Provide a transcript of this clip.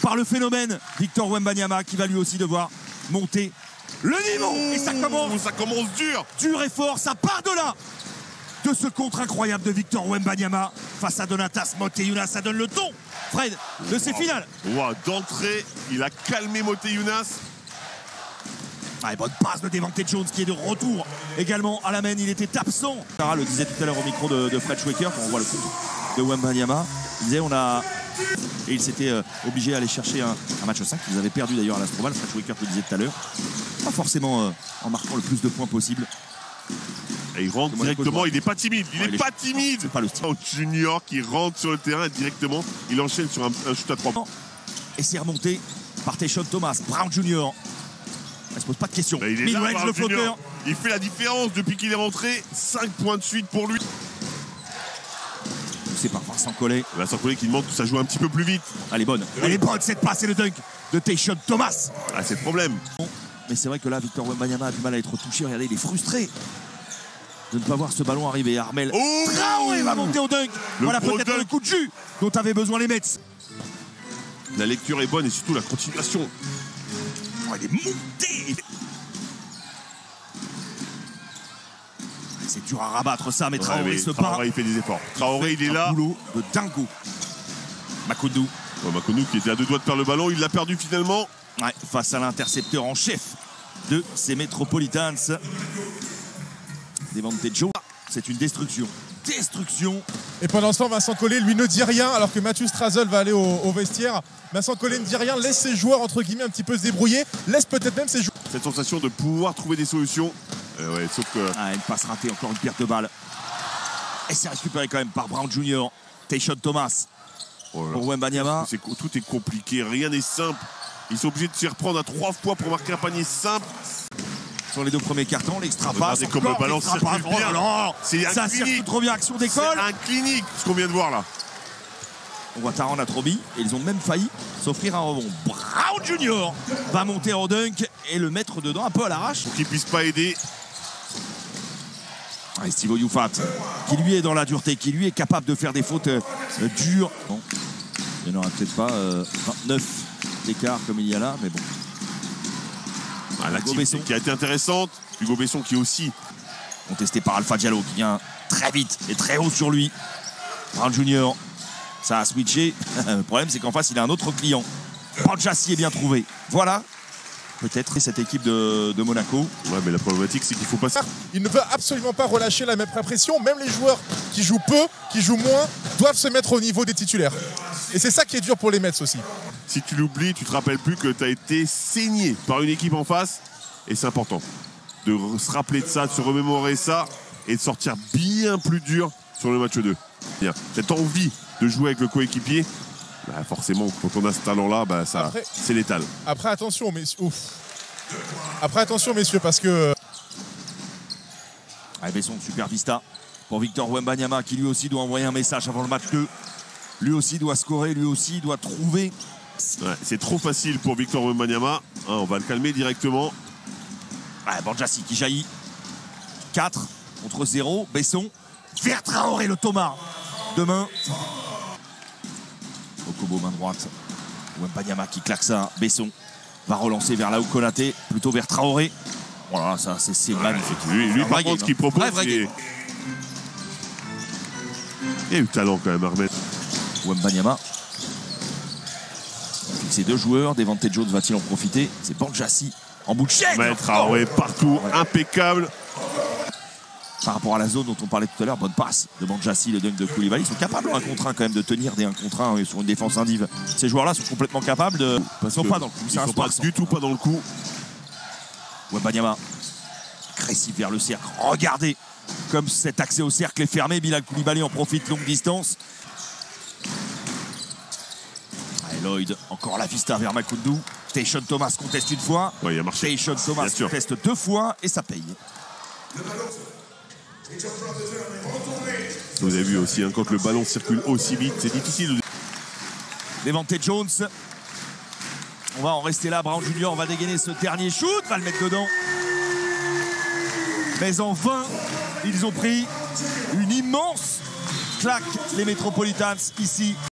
par le phénomène Victor Wembanyama qui va lui aussi devoir monter le niveau. Et ça commence, ça commence dur. dur et fort. Ça part de là, de ce contre incroyable de Victor Wembanyama face à Donatas Moteyuna. Ça donne le ton, Fred, de ces finales. Wow, D'entrée, il a calmé Moteyunas. Ah, bonne passe de Devante Jones qui est de retour également à la main. Il était absent. Sarah le disait tout à l'heure au micro de, de Fred Schwecker quand on voit le coup de Wembanyama. Il disait on a. Et il s'était euh, obligé à aller chercher un, un match 5 qu'ils avaient perdu d'ailleurs à l'Astroval. Fred Schwecker le disait tout à l'heure. Pas forcément euh, en marquant le plus de points possible. Et il rentre directement, il n'est pas timide. Il n'est est- pas timide. C'est pas le style. Oh, Junior qui rentre sur le terrain directement, il enchaîne sur un, un shoot à trois points. Et c'est remonté par Tayshaun Thomas. Brown Jr. Elle se pose pas de questions. Bah, il est là, Mid-range, Brown le Junior. flotteur. Il fait la différence depuis qu'il est rentré. 5 points de suite pour lui. C'est par Vincent Collet. Vincent Collet qui demande que ça joue un petit peu plus vite. Elle est bonne. Elle est bonne cette passe et le dunk de Tayshaun Thomas. Ah, c'est le problème. Mais c'est vrai que là, Victor Wembanyama a du mal à être touché. Regardez, il est frustré de ne pas voir ce ballon arriver. Armel Oh Traoré va monter au dunk. Le voilà peut-être le coup de jus dont avaient besoin les Mets. La lecture est bonne et surtout la continuation. Oh, il est monté. C'est dur à rabattre ça, mais Traoré Ouais, se bat. Traoré, il fait des efforts. Traoré, il est Un là. boulot de dingo. Makoudou. Makonou qui était à deux doigts de perdre le ballon, il l'a perdu finalement. Ouais, face à l'intercepteur en chef de ces Metropolitans. Devante Joe. C'est une destruction. Destruction. Et pendant ce temps, Vincent Collet, lui, ne dit rien, alors que Mathieu Strazel va aller au, au vestiaire. Vincent Collet ne dit rien, laisse ses joueurs, entre guillemets, un petit peu se débrouiller, laisse peut-être même ses joueurs. Cette sensation de pouvoir trouver des solutions. Euh, ouais, sauf que Ah, une passe ratée, encore une perte de balle. Et c'est récupéré quand même par Brown Jr. Tayshaun Thomas oh pour Wembanyama. c'est- tout est compliqué, rien n'est simple. Ils sont obligés de s'y reprendre à trois fois pour marquer un panier simple. Sur les deux premiers cartons, l'extra passe. Regardez comme le l'extra circule. Oh bien. C'est un Ça clinique. circule trop bien, action C'est d'école. un clinique, ce qu'on vient de voir là. On voit Taran Atrobi et ils ont même failli s'offrir un rebond. Brown Jr. va monter en dunk et le mettre dedans un peu à l'arrache. Pour qu'ils puissent pas aider. Et Steve Youfat, qui lui est dans la dureté, qui lui est capable de faire des fautes euh, euh, dures. Bon, il n'y en aura peut-être pas euh, 29 d'écart comme il y a là, mais bon. Ah, qui a été intéressante. Hugo Besson qui aussi. Contesté par Alpha Diallo qui vient très vite et très haut sur lui. Brown Jr. Ça a switché. Le problème, c'est qu'en face, il a un autre client. Brown Chassis est bien trouvé. Voilà. Peut-être cette équipe de, de Monaco. Ouais, mais la problématique, c'est qu'il faut pas. Il ne veut absolument pas relâcher la même pression, même les joueurs qui jouent peu, qui jouent moins, doivent se mettre au niveau des titulaires. Et c'est ça qui est dur pour les Mets aussi. Si tu l'oublies, tu te rappelles plus que tu as été saigné par une équipe en face. Et c'est important de se rappeler de ça, de se remémorer ça et de sortir bien plus dur sur le match 2. Bien. Cette envie de jouer avec le coéquipier, bah forcément, quand on a ce talent-là, bah ça, Après- c'est létal. Après, attention, messieurs. Ouf. Après, attention, messieurs, parce que euh, Ah, Besson, super vista pour Victor Wembanyama qui lui aussi doit envoyer un message avant le match 2. Lui aussi doit scorer, lui aussi doit trouver. Ouais, c'est trop facile pour Victor Wembanyama. Hein, on va le calmer directement. Ah, Banjassi qui jaillit. 4 contre 0. Besson vers Traoré, le Thomas. Demain. Okobo, main droite. Wembanyama qui claque ça. Besson va relancer vers là où Konaté, plutôt vers Traoré. Voilà, ça c'est c'est magnifique. Lui, lui par contre, ce qu'il hein. propose, Vrai, vrai c'est. game. Il y a eu talent quand même, Ahmed. Wembanyama. Ces deux joueurs, Devante Jones va-t-il en profiter? C'est Banjassi en bout de chaîne Traoré partout, impeccable. Par rapport à la zone dont on parlait tout à l'heure, bonne passe de Banjassi, le dunk de Koulibaly. Ils sont capables un contre un quand même de tenir des 1 contre 1 sur une défense indive. Ces joueurs-là sont complètement capables de. Ils sont pas dans le coup, Ils sont pas du tout pas dans le coup. Wembanyama, agressif vers le cercle. Regardez comme cet accès au cercle est fermé. Bilal Koulibaly en profite longue distance. Allez, Lloyd, encore la vista vers Makoundou. Tayshaun Thomas conteste une fois. Ouais, il a marché. Tayshaun Thomas conteste deux fois et ça paye. Vous avez vu aussi, hein, quand le ballon circule aussi vite, c'est difficile. de- Devante Jones. On va en rester là. Brown Junior va dégainer ce dernier shoot, va le mettre dedans. Mais enfin, ils ont pris une immense claque, les Metropolitans, ici.